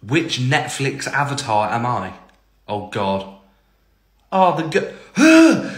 Which Netflix avatar am I? Oh God. Oh, the go-